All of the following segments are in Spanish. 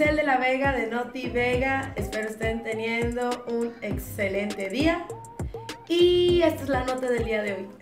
Giselle de la Vega de Noti Vega. Espero estén teniendo un excelente día. Y esta es la nota del día de hoy.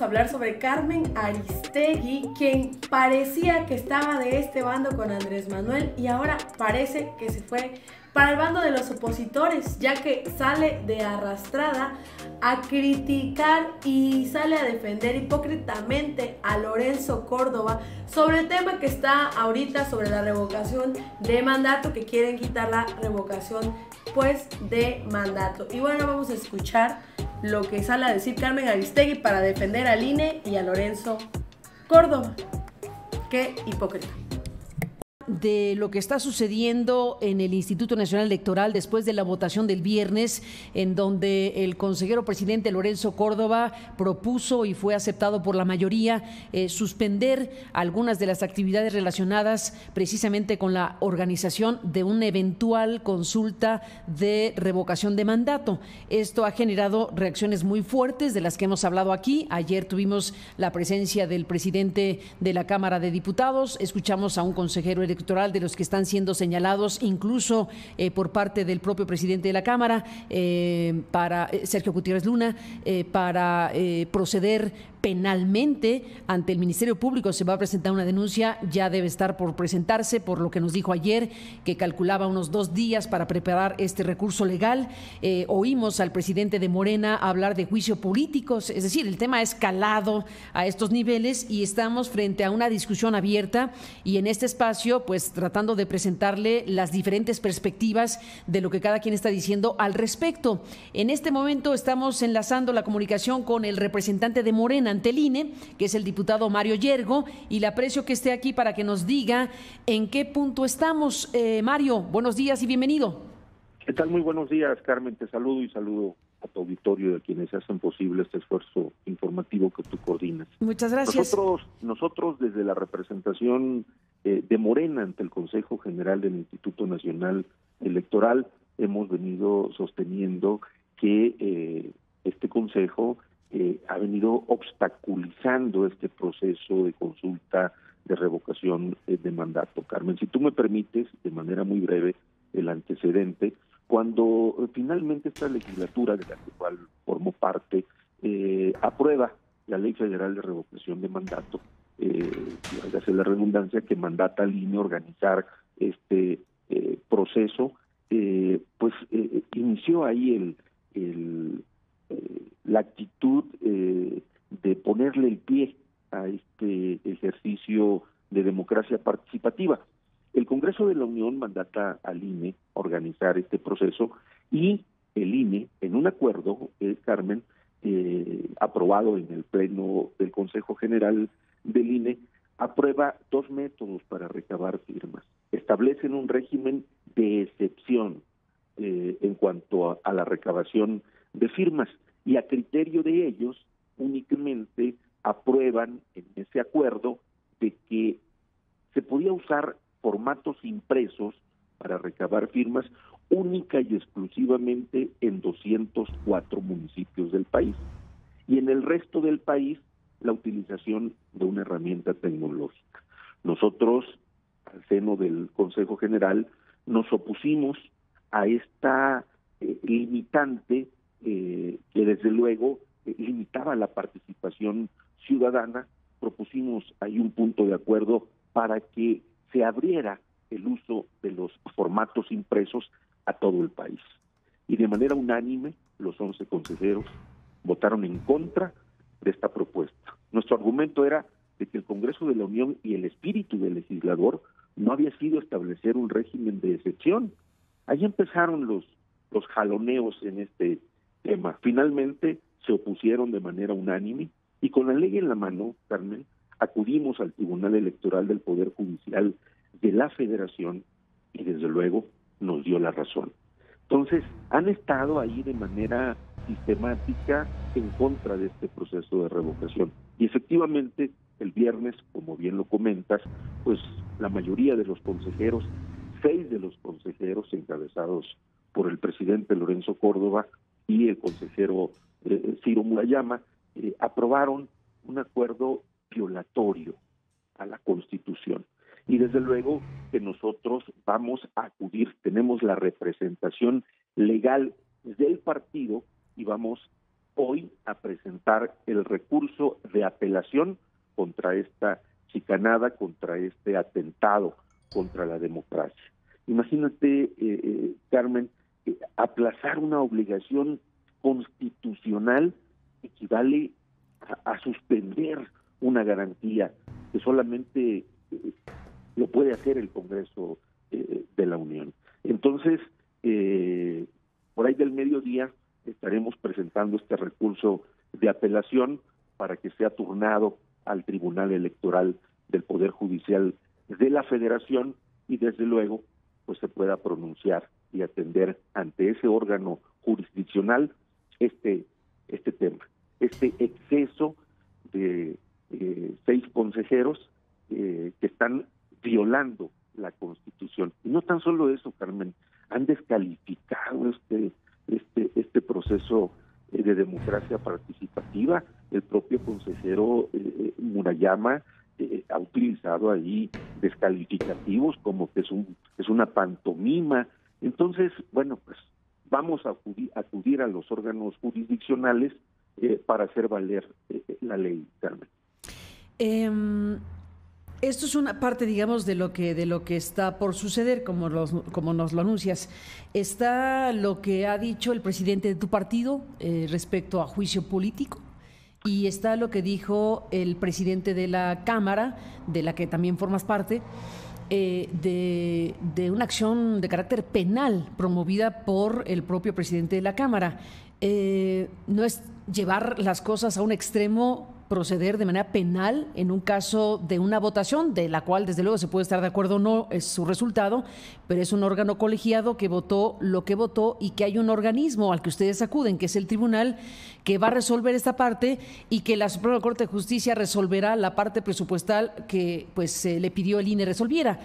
A hablar sobre Carmen Aristegui, quien parecía que estaba de este bando con Andrés Manuel y ahora parece que se fue para el bando de los opositores, ya que sale de arrastrada a criticar y sale a defender hipócritamente a Lorenzo Córdoba sobre el tema que está ahorita sobre la revocación de mandato, que quieren quitar la revocación pues de mandato. Y bueno, vamos a escuchar lo que sale a decir Carmen Aristegui para defender al INE y a Lorenzo Córdoba. Qué hipócrita de lo que está sucediendo en el Instituto Nacional Electoral después de la votación del viernes, en donde el consejero presidente Lorenzo Córdoba propuso y fue aceptado por la mayoría eh, suspender algunas de las actividades relacionadas precisamente con la organización de una eventual consulta de revocación de mandato. Esto ha generado reacciones muy fuertes de las que hemos hablado aquí. Ayer tuvimos la presencia del presidente de la Cámara de Diputados, escuchamos a un consejero electoral de los que están siendo señalados, incluso eh, por parte del propio presidente de la Cámara, eh, para eh, Sergio Gutiérrez Luna, para proceder penalmente ante el Ministerio Público se va a presentar una denuncia, ya debe estar por presentarse, por lo que nos dijo ayer, que calculaba unos dos días para preparar este recurso legal. Eh, oímos al presidente de Morena hablar de juicio políticos, es decir, el tema ha escalado a estos niveles y estamos frente a una discusión abierta y en este espacio, pues tratando de presentarle las diferentes perspectivas de lo que cada quien está diciendo al respecto. En este momento estamos enlazando la comunicación con el representante de Morena, ante el INE, que es el diputado Mario Yergo, y le aprecio que esté aquí para que nos diga en qué punto estamos. Eh, Mario, buenos días y bienvenido. ¿Qué tal? Muy buenos días, Carmen. Te saludo y saludo a tu auditorio de quienes hacen posible este esfuerzo informativo que tú coordinas. Muchas gracias. Nosotros, nosotros desde la representación eh, de Morena ante el Consejo General del Instituto Nacional Electoral hemos venido sosteniendo que eh, este Consejo eh, ha venido obstaculizando este proceso de consulta de revocación eh, de mandato. Carmen, si tú me permites, de manera muy breve, el antecedente, cuando eh, finalmente esta legislatura, de la cual formo parte, aprueba la Ley Federal de Revocación de Mandato, eh, hacer la redundancia, que mandata al INE organizar este proceso, pues inició ahí el la actitud eh, de ponerle el pie a este ejercicio de democracia participativa. El Congreso de la Unión mandata al INE organizar este proceso y el INE, en un acuerdo, eh, Carmen, eh, aprobado en el Pleno del Consejo General del INE, aprueba dos métodos para recabar firmas. Establecen un régimen de excepción en cuanto a la recabación de firmas y a criterio de ellos únicamente aprueban en ese acuerdo de que se podía usar formatos impresos para recabar firmas única y exclusivamente en 204 municipios del país y en el resto del país la utilización de una herramienta tecnológica. Nosotros, al seno del Consejo General, nos opusimos a esta eh, limitante eh, que desde luego eh, limitaba la participación ciudadana, propusimos ahí un punto de acuerdo para que se abriera el uso de los formatos impresos a todo el país. Y de manera unánime, los 11 consejeros votaron en contra de esta propuesta. Nuestro argumento era de que el Congreso de la Unión y el espíritu del legislador no había sido establecer un régimen de excepción. Ahí empezaron los, los jaloneos en este tema. Finalmente se opusieron de manera unánime y con la ley en la mano, Carmen, acudimos al Tribunal Electoral del Poder Judicial de la Federación y desde luego nos dio la razón. Entonces, han estado ahí de manera sistemática en contra de este proceso de revocación. Y efectivamente, el viernes, como bien lo comentas, pues la mayoría de los consejeros, seis de los consejeros encabezados por el presidente Lorenzo Córdoba y el consejero eh, Ciro Murayama, eh, aprobaron un acuerdo violatorio a la Constitución. Y desde luego que nosotros vamos a acudir, tenemos la representación legal del partido y vamos hoy a presentar el recurso de apelación contra esta chicanada, contra este atentado contra la democracia. Imagínate, eh, eh, Carmen, aplazar una obligación constitucional equivale a, suspender una garantía que solamente eh, lo puede hacer el Congreso de la Unión. Entonces, por ahí del mediodía estaremos presentando este recurso de apelación para que sea turnado al Tribunal Electoral del Poder Judicial de la Federación y desde luego pues se pueda pronunciar y atender ante ese órgano jurisdiccional este este tema, este exceso de eh, seis consejeros eh, que están violando la Constitución. Y no tan solo eso, Carmen, han descalificado este este, este proceso eh, de democracia participativa. El propio consejero eh, eh, Murayama ha utilizado ahí descalificativos como que es, un, es una pantomima. Entonces, bueno, pues vamos a acudir, a los órganos jurisdiccionales para hacer valer la ley, Carmen. Em, esto es una parte, digamos, de lo que de lo que está por suceder, como como nos lo anuncias. Está lo que ha dicho el presidente de tu partido eh, respecto a juicio político y está lo que dijo el presidente de la Cámara, de la que también formas parte, eh, de, de, una acción de carácter penal promovida por el propio presidente de la Cámara. Eh, no es llevar las cosas a un extremo proceder de manera penal en un caso de una votación, de la cual desde luego se puede estar de acuerdo o no, es su resultado, pero es un órgano colegiado que votó lo que votó y que hay un organismo al que ustedes acuden, que es el tribunal, que va a resolver esta parte y que la Suprema Corte de Justicia resolverá la parte presupuestal que pues le pidió el INE resolviera.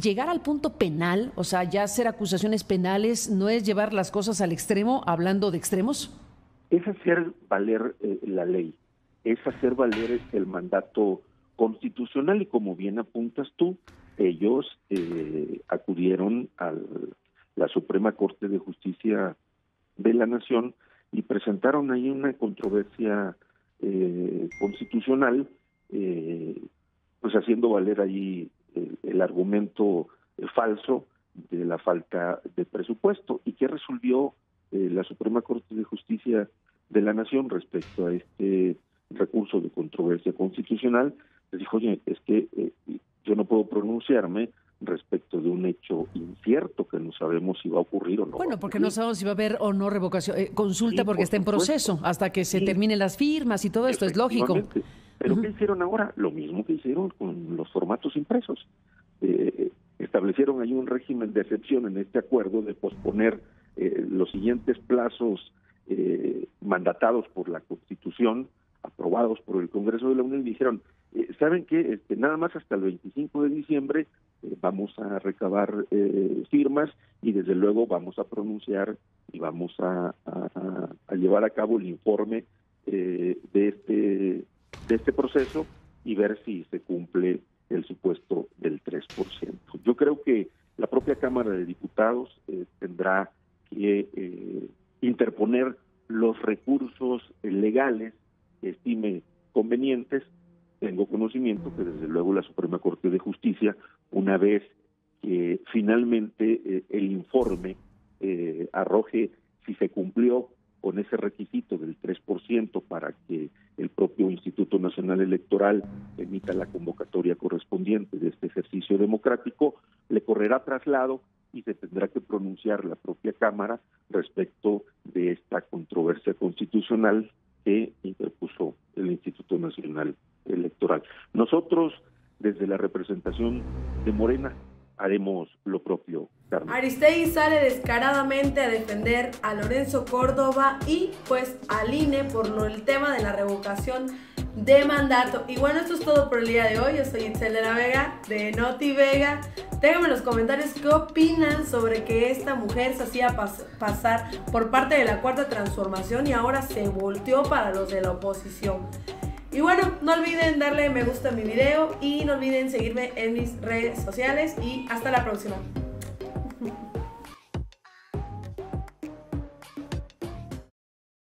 Llegar al punto penal, o sea, ya hacer acusaciones penales, no es llevar las cosas al extremo, hablando de extremos es hacer valer eh, la ley, es hacer valer el mandato constitucional y como bien apuntas tú, ellos eh, acudieron a la Suprema Corte de Justicia de la Nación y presentaron ahí una controversia eh, constitucional, pues haciendo valer ahí el argumento falso de la falta de presupuesto. ¿Y qué resolvió eh, la Suprema Corte de Justicia de la Nación respecto a este recurso de controversia constitucional, les dijo, oye, es que eh, yo no puedo pronunciarme respecto de un hecho incierto que no sabemos si va a ocurrir o no. Bueno, porque no sabemos si va a haber o no revocación, eh, consulta porque está en proceso, hasta que se terminen las firmas y todo esto, es lógico. Pero ¿qué hicieron ahora? Lo mismo que hicieron con los formatos impresos. establecieron ahí un régimen de excepción en este acuerdo de posponer eh, los siguientes plazos eh, mandatados por la Constitución, aprobados por el Congreso de la Unión, dijeron, eh, ¿saben qué? Este, nada más hasta el 25 de diciembre vamos a recabar firmas y desde luego vamos a pronunciar y vamos a, llevar a cabo el informe de este de este proceso y ver si se cumple el supuesto del 3%. Yo creo que la propia Cámara de Diputados tendrá que eh, interponer los recursos legales estime convenientes. Tengo conocimiento que desde luego la Suprema Corte de Justicia, una vez que finalmente eh, el informe eh, arroje si se cumplió con ese requisito del 3% para que el propio Instituto Nacional Electoral emita la convocatoria correspondiente de este ejercicio democrático, le correrá traslado y se tendrá que pronunciar la propia Cámara respecto de esta controversia constitucional que interpuso el Instituto Nacional Electoral. Nosotros, desde la representación de Morena, haremos lo propio. Aristegui sale descaradamente a defender a Lorenzo Córdoba y pues al INE por el tema de la revocación de mandato. Y bueno, esto es todo por el día de hoy. Yo soy Itzel de la Vega de Noti Vega. Déjenme en los comentarios qué opinan sobre que esta mujer se hacía pasar por parte de la cuarta transformación y ahora se volteó para los de la oposición. Y bueno, no olviden darle me gusta a mi video y no olviden seguirme en mis redes sociales y hasta la próxima.